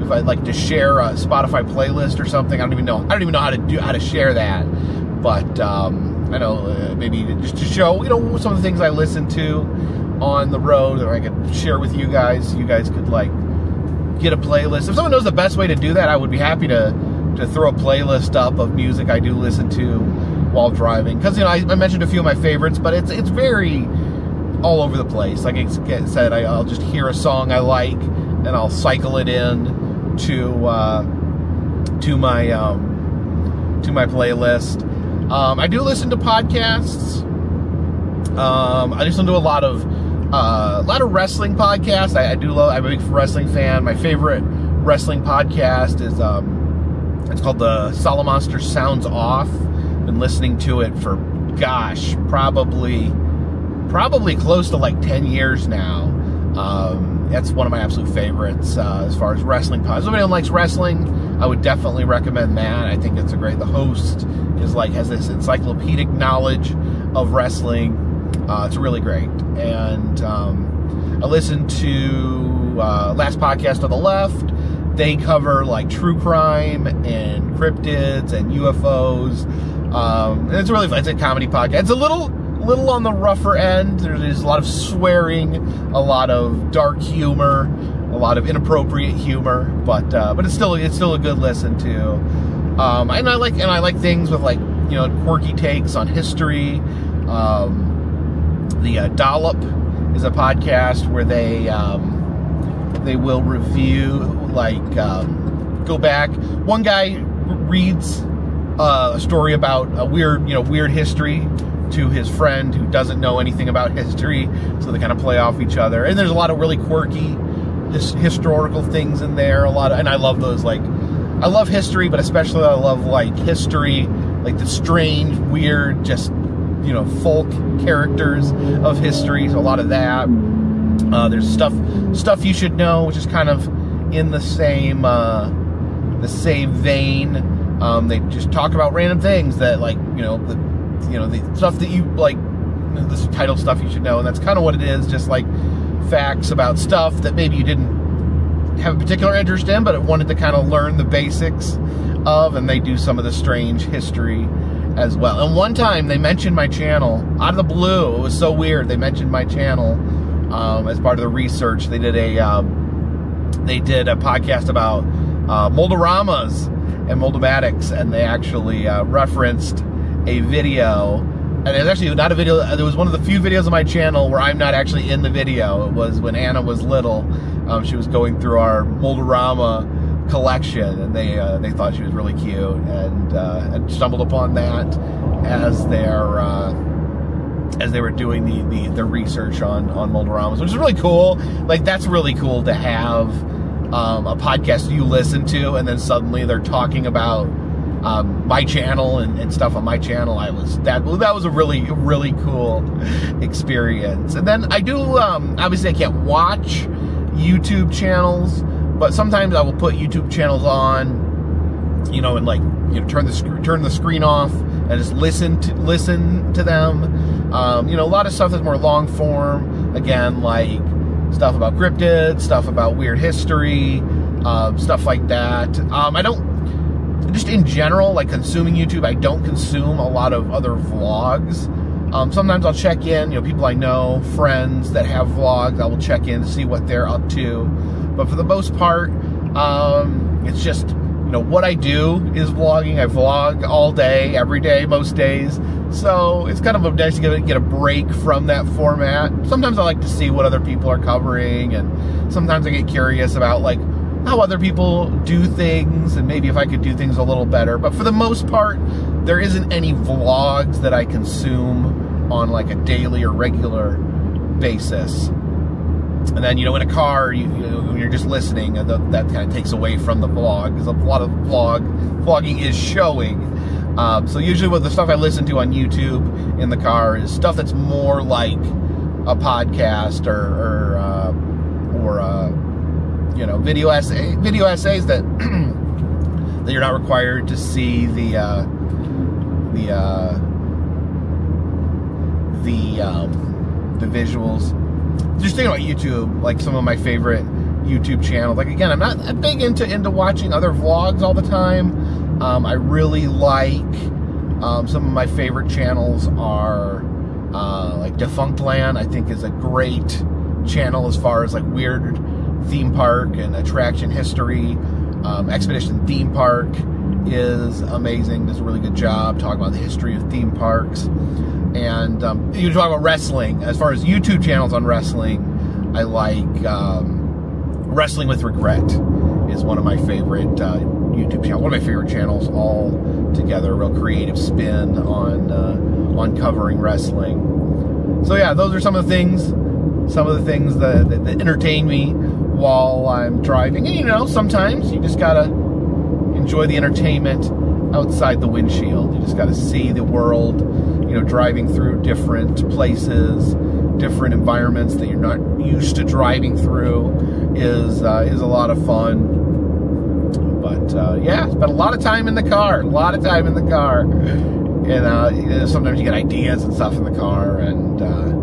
if I'd like to share a Spotify playlist or something. I don't even know. I don't even know how to do how to share that. But um, I know uh, maybe just to show you know some of the things I listen to on the road that I could share with you guys. You guys could like get a playlist. If someone knows the best way to do that, I would be happy to to throw a playlist up of music I do listen to while driving. Because you know I, I, mentioned a few of my favorites, but it's it's very all over the place. Like I said, I, I'll just hear a song I like and I'll cycle it in to uh, to my um, to my playlist. Um, I do listen to podcasts. Um, I listen to a lot of uh, a lot of wrestling podcasts. I, I, do love. I'm a big wrestling fan. My favorite wrestling podcast is um, it's called the Solomonster Sounds Off. Been listening to it for gosh, probably probably close to like 10 years now. Um, that's one of my absolute favorites uh, as far as wrestling podcasts. If anybody likes wrestling, I would definitely recommend that. I think it's a great. The host is like has this encyclopedic knowledge of wrestling. Uh, it's really great. And um, I listened to uh, last podcast on the left. They cover like true crime and cryptids and UFOs. Um, and it's really fun. It's a comedy podcast. It's a little little on the rougher end. There's a lot of swearing, a lot of dark humor, a lot of inappropriate humor, but uh, but it's still it's still a good listen to. Um, and I like and I like things with like you know quirky takes on history. Um, the uh, Dollop is a podcast where they um, they will review like um, go back. One guy reads uh, a story about a weird you know weird history to his friend who doesn't know anything about history, so they kind of play off each other. And there's a lot of really quirky his, historical things in there. A lot of, and I love those. Like, I love history, but especially I love like history, like the strange, weird, just you know, folk characters of history. So a lot of that. Uh, there's stuff stuff you should know, which is kind of in the same uh, the same vein. Um, they just talk about random things that, like, you know, the you know, the stuff that you like, this title stuff you should know, and that's kind of what it is. Just like facts about stuff that maybe you didn't have a particular interest in, but it wanted to kind of learn the basics of, and they do some of the strange history as well. And one time they mentioned my channel out of the blue. It was so weird. They mentioned my channel um, as part of the research. They did a um, they did a podcast about uh, Mold-A-Ramas and Mold-O-Matics, and they actually uh, referenced a video, and it's actually not a video. There was one of the few videos on my channel where I'm not actually in the video. It was when Anna was little. Um, she was going through our Mold-A-Rama collection, and they uh, they thought she was really cute, and, uh, and stumbled upon that as their uh, as they were doing the, the, the research on on Mold-A-Ramas, which is really cool. Like that's really cool to have um, a podcast you listen to, and then suddenly they're talking about um, my channel and, and, stuff on my channel. I was that that was a really really cool experience. And then I do um, obviously I can't watch YouTube channels, but sometimes I will put YouTube channels on, you know, and like you know turn the turn the screen off and just listen to listen to them. Um, you know, a lot of stuff that's more long form. Again, like stuff about cryptids, stuff about weird history, uh, stuff like that. Um, I don't just in general, like consuming YouTube, I don't consume a lot of other vlogs. Um, sometimes I'll check in, you know, people I know, friends that have vlogs, I will check in to see what they're up to. But for the most part, um, it's just, you know, what I do is vlogging. I vlog all day, every day, most days. So it's kind of nice to get a, get a break from that format. Sometimes I like to see what other people are covering, and sometimes I get curious about, like, how other people do things and maybe if I could do things a little better. But for the most part, there isn't any vlogs that I consume on like a daily or regular basis. And then, you know, in a car, you, you know, when you're just listening, uh, that kind of takes away from the vlog because a lot of vlog vlogging is showing. Um, so usually, what the stuff I listen to on YouTube in the car is stuff that's more like a podcast or or you know video essay video essays that that you're not required to see the uh, the uh, the um, the visuals. Just thinking about YouTube, like some of my favorite YouTube channels. Like again, I'm not big into into watching other vlogs all the time. Um, I really like um, some of my favorite channels are uh, like Defunctland. I think is a great channel as far as like weird theme park and attraction history. Um, Expedition Theme Park is amazing. Does a really good job talking about the history of theme parks. And um, you talk about wrestling. As far as YouTube channels on wrestling, I like um, Wrestling with Regret is one of my favorite uh, YouTube channels. One of my favorite channels all together. Real creative spin on uh, on covering wrestling. So yeah, those are some of the things some of the things that, that, that entertain me while I'm driving. And you know, sometimes you just gotta enjoy the entertainment outside the windshield. You just gotta see the world, you know, driving through different places, different environments that you're not used to driving through is uh, is a lot of fun. But uh, yeah, spent a lot of time in the car, a lot of time in the car, and uh, you know, sometimes you get ideas and stuff in the car, and uh,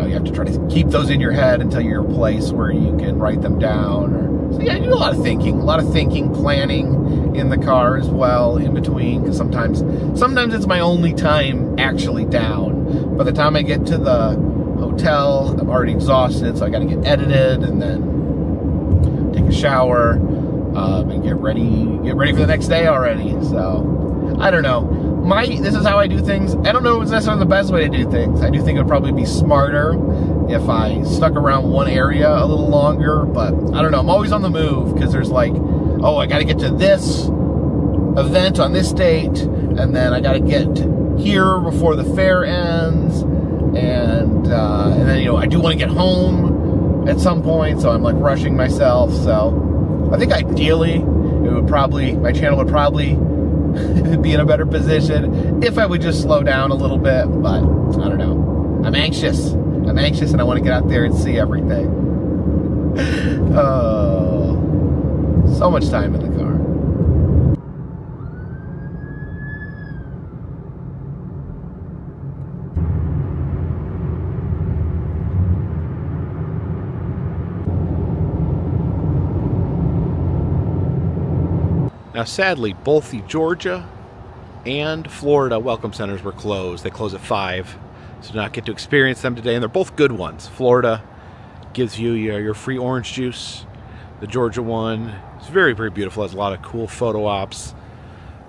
know you have to try to keep those in your head until you're a place where you can write them down. Or, so yeah, you do a lot of thinking, a lot of thinking, planning in the car as well in between, because sometimes sometimes it's my only time actually down. By the time I get to the hotel, I'm already exhausted, so I got to get edited and then take a shower um, and get ready get ready for the next day already. So I don't know. My this is how I do things. I don't know if it's necessarily the best way to do things. I do think it would probably be smarter if I stuck around one area a little longer. But I don't know. I'm always on the move because there's like, oh, I got to get to this event on this date, and then I got to get here before the fair ends, and uh, and then you know I do want to get home at some point, so I'm like rushing myself. So I think ideally, it would probably, my channel would probably be in a better position if I would just slow down a little bit, but I don't know. I'm anxious. I'm anxious and I want to get out there and see everything. Oh, so much time in the car. Now, sadly, both the Georgia and Florida welcome centers were closed. They close at 5, so not get to experience them today, and they're both good ones. Florida gives you your, your free orange juice. The Georgia one is very, very beautiful, has a lot of cool photo ops.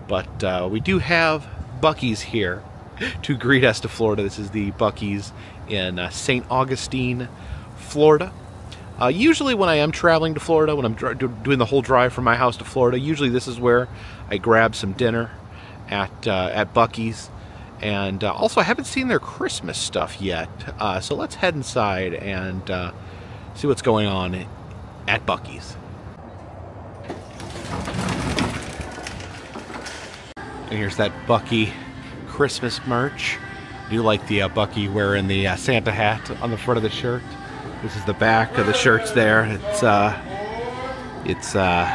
But uh, we do have Buc-ee's here to greet us to Florida. This is the Buc-ee's in uh, St. Augustine, Florida. Uh, usually, when I am traveling to Florida, when I'm doing the whole drive from my house to Florida, usually this is where I grab some dinner at uh, at Buc-ee's. And uh, also, I haven't seen their Christmas stuff yet, uh, so let's head inside and uh, see what's going on at Buc-ee's. And here's that Buc-ee Christmas merch. Do like the uh, Buc-ee wearing the Santa hat on the front of the shirt. This is the back of the shirts there. It's uh, it's uh,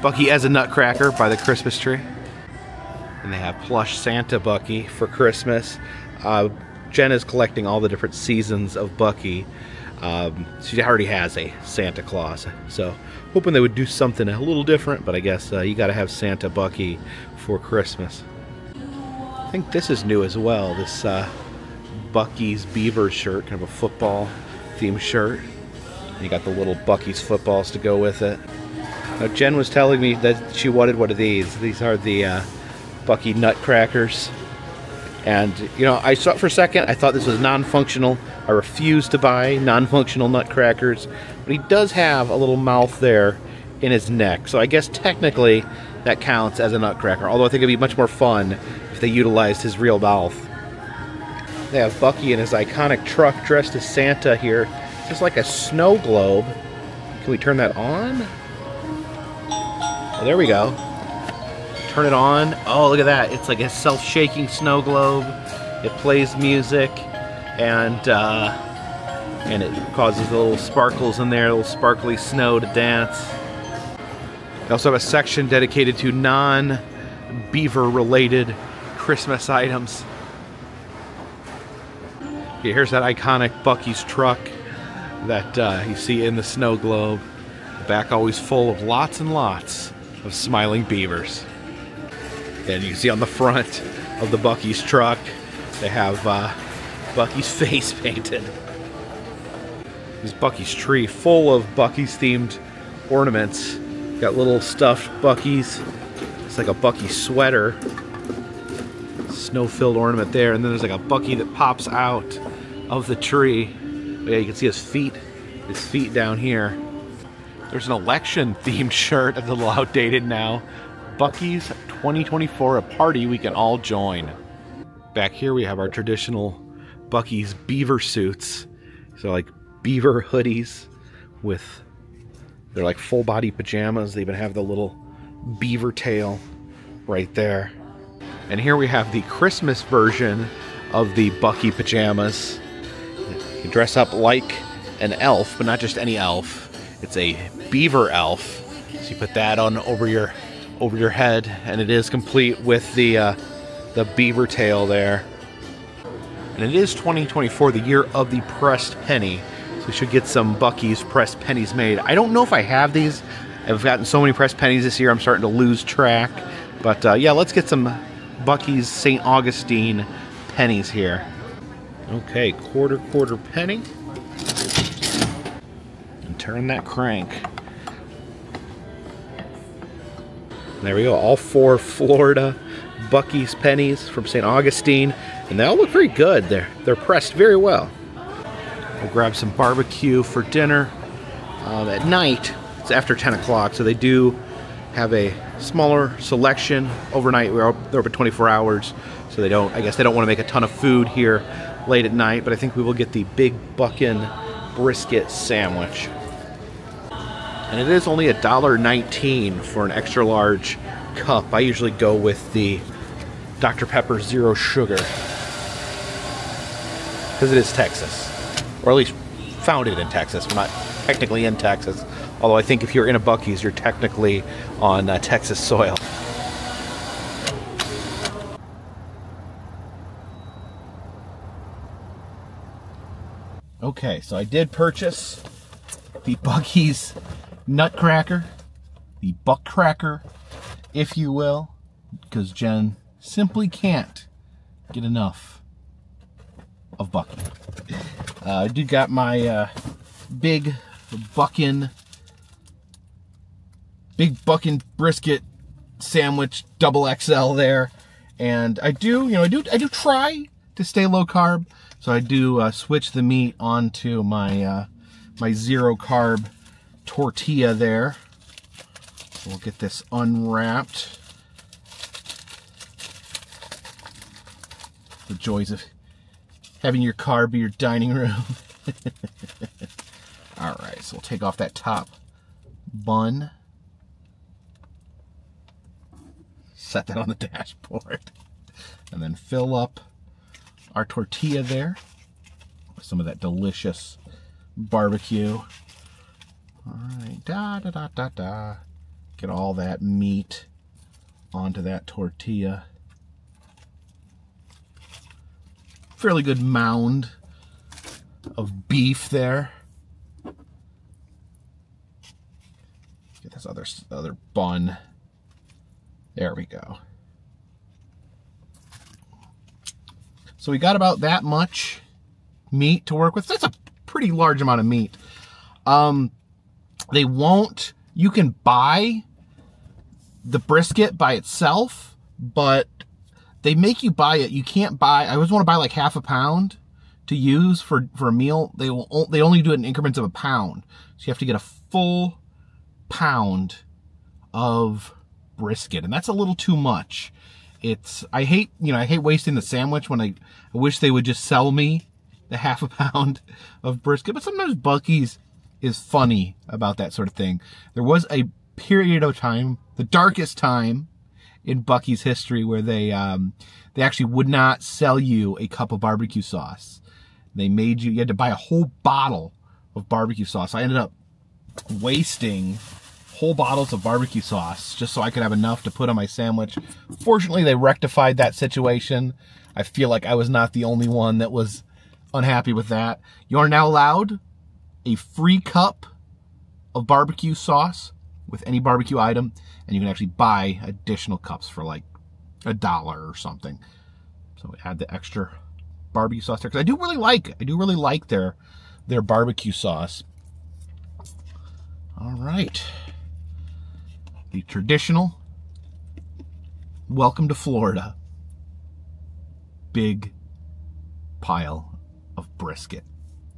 Buc-ee as a Nutcracker by the Christmas tree, and they have plush Santa Buc-ee for Christmas. Uh, Jen is collecting all the different seasons of Buc-ee. Um, she already has a Santa Claus, so hoping they would do something a little different. But I guess uh, you got to have Santa Buc-ee for Christmas. I think this is new as well. This uh, Buc-ee's Beaver shirt, kind of a football theme shirt. You got the little Buc-ee's footballs to go with it. Now Jen was telling me that she wanted one of these. These are the uh, Buc-ee Nutcrackers. And, you know, I saw for a second, I thought this was non-functional. I refused to buy non-functional Nutcrackers. But he does have a little mouth there in his neck. So I guess technically that counts as a Nutcracker. Although I think it'd be much more fun if they utilized his real mouth. They have Buc-ee in his iconic truck dressed as Santa here. It's Just like a snow globe. Can we turn that on? Oh, there we go. Turn it on. Oh, look at that. It's like a self-shaking snow globe. It plays music and uh, and it causes little sparkles in there, little sparkly snow to dance. They also have a section dedicated to non-beaver related Christmas items. Here's that iconic Buc-ee's truck that uh, you see in the snow globe. Back always full of lots and lots of smiling beavers. And you see on the front of the Buc-ee's truck, they have uh, Buc-ee's face painted. This Buc-ee's tree full of Buc-ee's themed ornaments. Got little stuffed Buc-ee's. It's like a Buc-ee sweater snow-filled ornament there, and then there's like a Buc-ee that pops out of the tree. But yeah, you can see his feet, his feet down here. There's an election-themed shirt, that's a little outdated now. Buc-ee's 2024, a party we can all join. Back here we have our traditional Buc-ee's beaver suits. So like beaver hoodies with they're like full body pajamas. They even have the little beaver tail right there. And here we have the Christmas version of the Buc-ee pajamas. You dress up like an elf, but not just any elf. It's a beaver elf. So you put that on over your over your head, and it is complete with the uh, the beaver tail there. And it is 2024, the year of the pressed penny. So we should get some Buc-ee's pressed pennies made. I don't know if I have these. I've gotten so many pressed pennies this year, I'm starting to lose track. But uh, yeah, let's get some Buc-ee's St. Augustine pennies here. Okay, quarter, quarter penny. And turn that crank. There we go, all four Florida Buc-ee's pennies from St. Augustine, and they all look very good. They're they're pressed very well. We'll grab some barbecue for dinner. Um, at night, it's after 10 o'clock, so they do have a smaller selection overnight. We're they're open 24 hours, so they don't. I guess they don't want to make a ton of food here late at night. But I think we will get the Big Buckin brisket sandwich, and it is only a dollar nineteen for an extra large cup. I usually go with the Dr. Pepper Zero Sugar because it is Texas, or at least founded in Texas. We're not technically in Texas, although I think if you're in a Buc-ee's, you're technically on uh, Texas soil. Okay, so I did purchase the Buc-ee's Nutcracker, the Buck Cracker, if you will, because Jen simply can't get enough of Bucky. Uh, I do got my uh, big Buckin, big Buckin brisket sandwich, double XL there, and I do, you know, I do, I do try to stay low carb, so I do uh, switch the meat onto my uh, my zero carb tortilla there. We'll get this unwrapped. The joys of having your car be your dining room. All right, so we'll take off that top bun. Set that on the dashboard. And then fill up our tortilla there with some of that delicious barbecue. All right, da da da da da. Get all that meat onto that tortilla. Fairly good mound of beef there. Get this other other bun. There we go. So we got about that much meat to work with. That's a pretty large amount of meat. Um, they won't, you can buy the brisket by itself, but they make you buy it. You can't buy, I always want to buy like half a pound to use for, for a meal. They will, they only do it in increments of a pound. So you have to get a full pound of brisket and that's a little too much. It's, I hate, you know, I hate wasting the sandwich when I, I wish they would just sell me the half a pound of brisket, but sometimes Buc-ee's is funny about that sort of thing. There was a period of time, the darkest time in Buc-ee's history where they, um, they actually would not sell you a cup of barbecue sauce. They made you, you had to buy a whole bottle of barbecue sauce. I ended up wasting whole bottles of barbecue sauce just so I could have enough to put on my sandwich. Fortunately, they rectified that situation. I feel like I was not the only one that was unhappy with that. You are now allowed a free cup of barbecue sauce with any barbecue item, and you can actually buy additional cups for like a dollar or something. So we add the extra barbecue sauce there because I do really like I do really like their their barbecue sauce. All right, the traditional welcome to Florida big pile of brisket.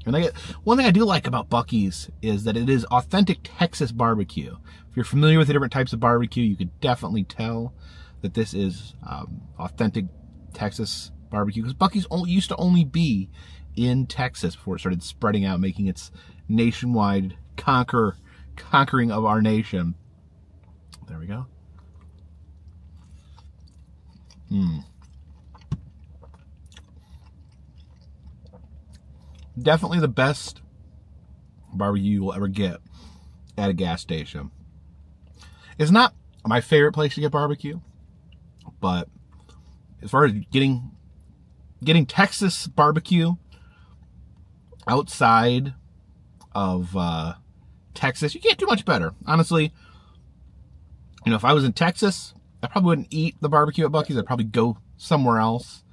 And I get, one thing I do like about Buc-ee's is that it is authentic Texas barbecue. If you're familiar with the different types of barbecue, you could definitely tell that this is um, authentic Texas barbecue because Buc-ee's only, used to only be in Texas before it started spreading out, making its nationwide conquer conquering of our nation. There we go. Hmm. Definitely the best barbecue you will ever get at a gas station. It's not my favorite place to get barbecue, but as far as getting getting Texas barbecue outside of uh, Texas, you can't do much better. Honestly, you know, if I was in Texas, I probably wouldn't eat the barbecue at Buc-ee's. I'd probably go somewhere else.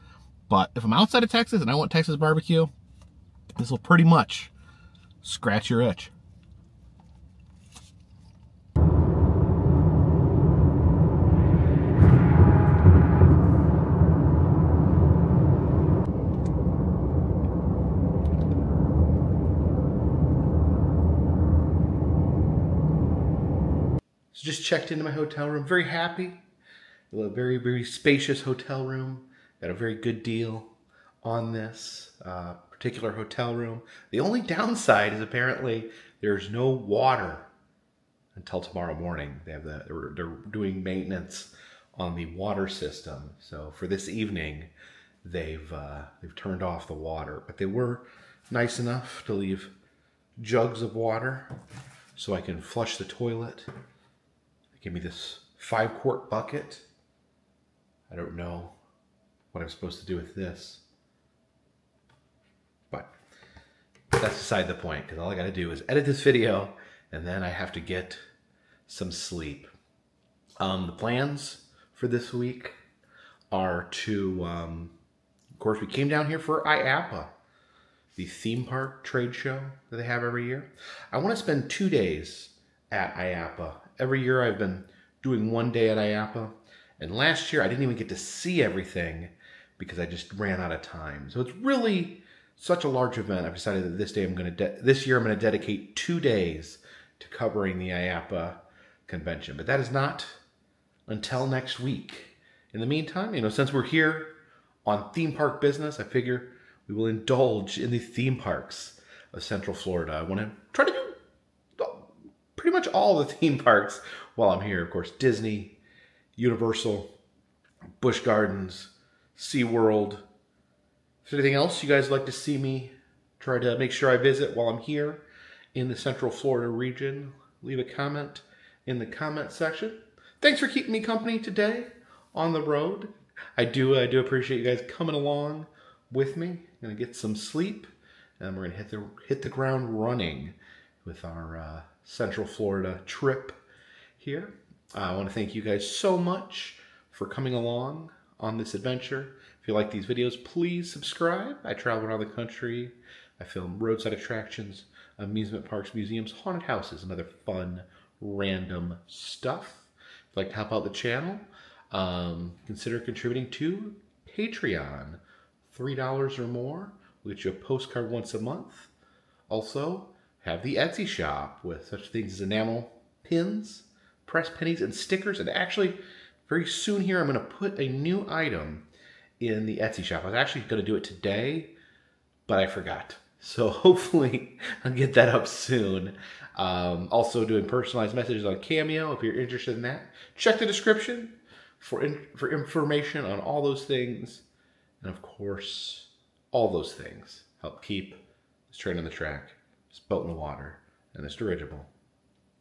But if I'm outside of Texas and I want Texas barbecue, this will pretty much scratch your itch. Checked into my hotel room. Very happy. A very, very spacious hotel room. Got a very good deal on this uh, particular hotel room. The only downside is apparently there's no water until tomorrow morning. They have the they're, they're doing maintenance on the water system. So for this evening, they've uh, they've turned off the water, but they were nice enough to leave jugs of water so I can flush the toilet Give me this five quart bucket. I don't know what I'm supposed to do with this. But that's beside the point because all I got to do is edit this video and then I have to get some sleep. Um, the plans for this week are to, um, of course, we came down here for IAAPA, the theme park trade show that they have every year. I want to spend two days at IAAPA every year I've been doing one day at IAAPA. And last year I didn't even get to see everything because I just ran out of time. So it's really such a large event. I've decided that this day I'm going to this year I'm going to dedicate two days to covering the IAAPA convention. But that is not until next week. In the meantime, you know, since we're here on theme park business, I figure we will indulge in the theme parks of Central Florida. I want to try to do pretty much all the theme parks while I'm here. Of course, Disney, Universal, Busch Gardens, SeaWorld. There anything else you guys like to see me try to make sure I visit while I'm here in the Central Florida region? Leave a comment in the comment section. Thanks for keeping me company today on the road. I do I do appreciate you guys coming along with me. I'm gonna get some sleep, and we're gonna hit the hit the ground running with our uh, Central Florida trip here. I want to thank you guys so much for coming along on this adventure. If you like these videos, please subscribe. I travel around the country. I film roadside attractions, amusement parks, museums, haunted houses, and other fun, random stuff. If you'd like to help out the channel, um, consider contributing to Patreon. $3 or more will get you a postcard once a month. Also, have the Etsy shop with such things as enamel pins, press pennies, and stickers. And actually, very soon here, I'm going to put a new item in the Etsy shop. I was actually going to do it today, but I forgot. So hopefully I'll get that up soon. Um, also doing personalized messages on Cameo if you're interested in that. Check the description for, in, for information on all those things. And of course, all those things help keep this train on the track this boat in the water, and this dirigible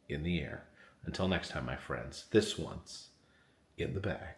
in the air. Until next time, my friends, this one's in the bag.